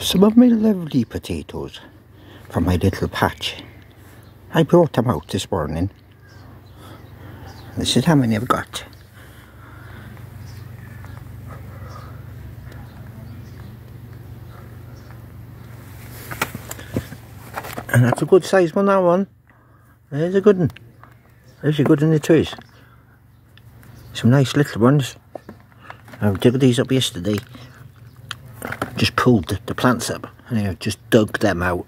some of my lovely potatoes from my little patch. I brought them out this morning. This is how many I've got. And that's a good size one, that one. There's a good one. There's a good one it is. Some nice little ones. I dug these up yesterday. Just pulled the, plants up and I just dug them out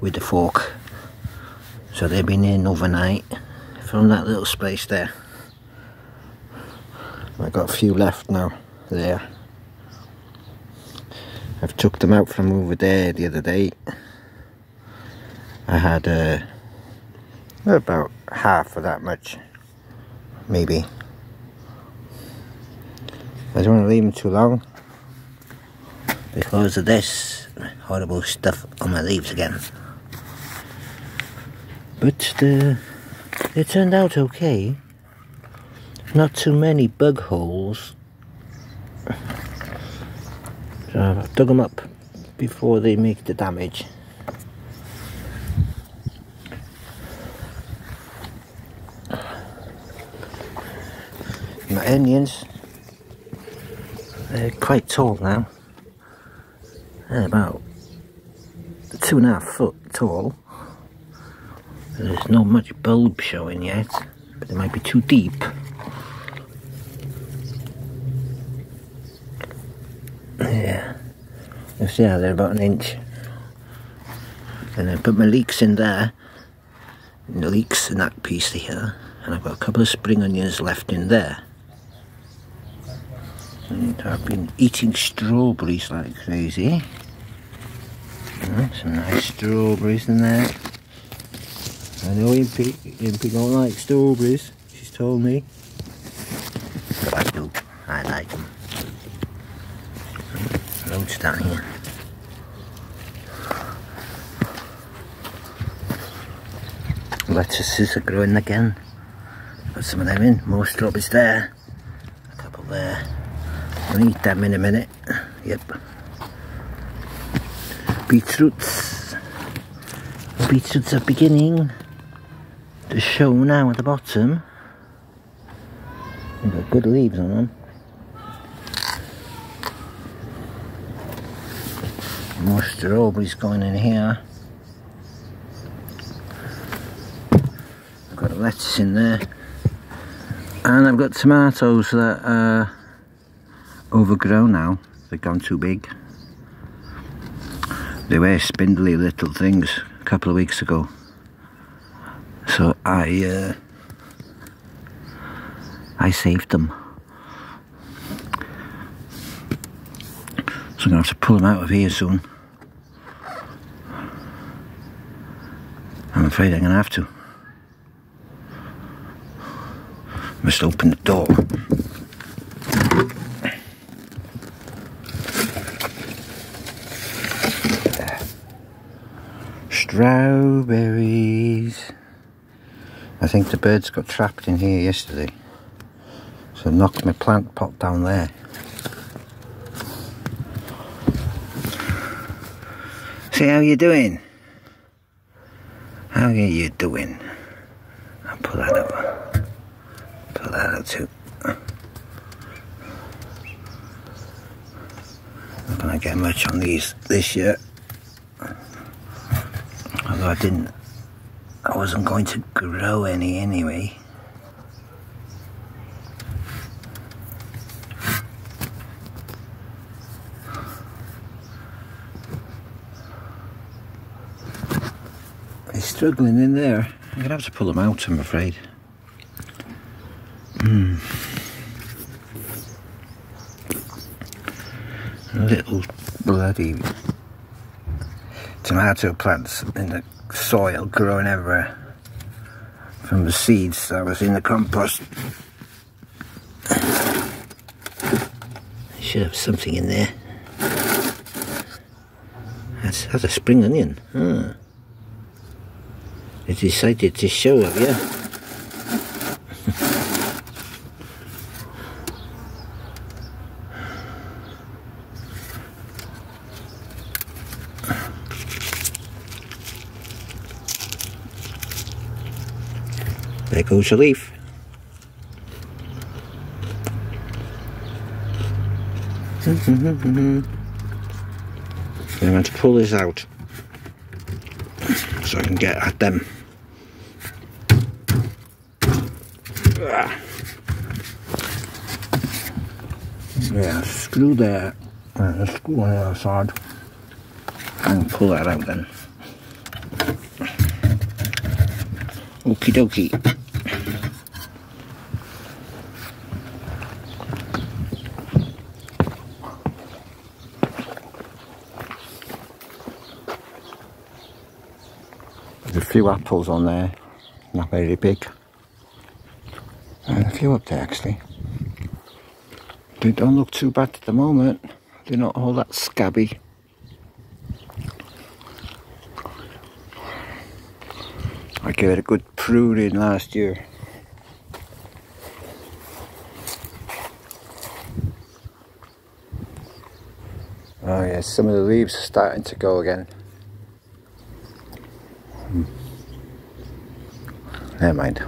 with the fork. So they've been in overnight from that little space there. I've got a few left now there. I've took them out from over there the other day. I had uh, about half of that much, maybe. I don't want to leave them too long because of this horrible stuff on my leaves again. But uh, it turned out okay. Not too many bug holes. So I've dug them up before they make the damage. My onions, they're quite tall now. They're about two and a half foot tall. There's not much bulb showing yet, but it might be too deep. Yeah, you see how they're about an inch. And I put my leeks in there, the leeks in that piece here, and I've got a couple of spring onions left in there. And I've been eating strawberries like crazy. Some nice strawberries in there. I know Impy, Impy don't like strawberries, she's told me. But I do, I like them. Loads down here. Lettuces are growing again. Put some of them in, more strawberries there. A couple there. I'll eat them in a minute. Yep. Beetroots. Beetroots are beginning to show now at the bottom. They've got good leaves on them. More strawberries going in here. I've got lettuce in there. And I've got tomatoes that are overgrown now. They've gone too big. They were spindly little things a couple of weeks ago. So I uh, I saved them. So I'm gonna have to pull them out of here soon. I'm afraid I'm gonna have to. Must open the door. Strawberries. I think the birds got trapped in here yesterday. So knocked my plant pot down there. See how you doing? How are you doing? I'll pull that up. Pull that up too. Not gonna get much on these this year. I didn't I wasn't going to grow any anyway. He's struggling in there. I'm gonna have to pull them out, I'm afraid. Hmm. Little bloody tomato plants in the soil growing everywhere from the seeds that was in the compost. Should have something in there. That's, that's a spring onion. Ah. Huh. They decided to show up, yeah. There goes the leaf. I'm going to pull this out so I can get at them. Yeah, screw that and a screw on the other side and pull that out then. Okie dokie. A few apples on there, not very big. And a few up there actually. They don't look too bad at the moment. They're not all that scabby. I gave it a good pruning last year. Oh yes, some of the leaves are starting to go again. Never mind.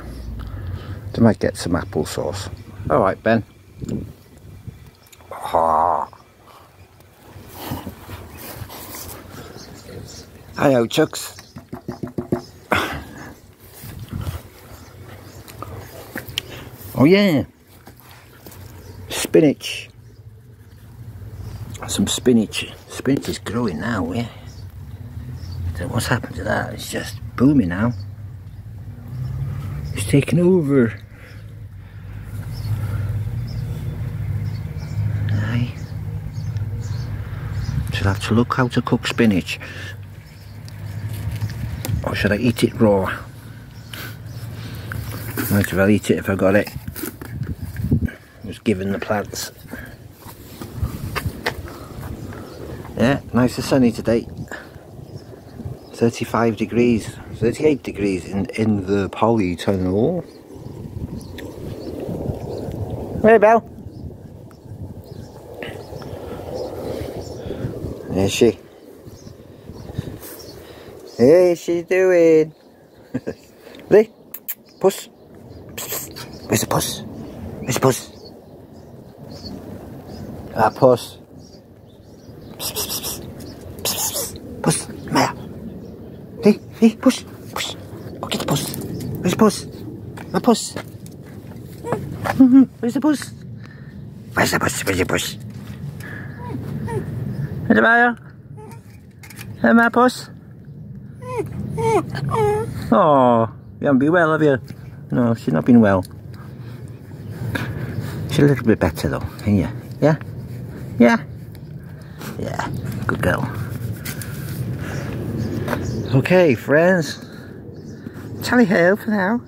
They might get some applesauce. Alright, Ben. Ah. Hello, Chucks. Oh yeah. Spinach. Some spinach. Spinach is growing now, yeah. What's happened to that? It's just booming now It's taken over. Aye. Should I have to look how to cook spinach. Or should I eat it raw? Might as well eat it if I got it. Just given the plants. Yeah, nice and sunny today. 35 degrees. 38 degrees in, in the polytunnel. Hey, Belle. There's she. Hey, she's doing. Lee, puss. Where's the puss? Where's the puss? Ah, puss. Puss, Maya. Hey, hey, push, push. Go get the puss. Where's the puss? The puss. Where's the puss? Where's the puss? Where's the puss? What's the matter? Hey, my puss? Oh, you haven't been well, have you? No, she's not been well. She's a little bit better though, ain't you? Yeah? Yeah? Yeah, good girl. Okay, friends. Tally ho for now.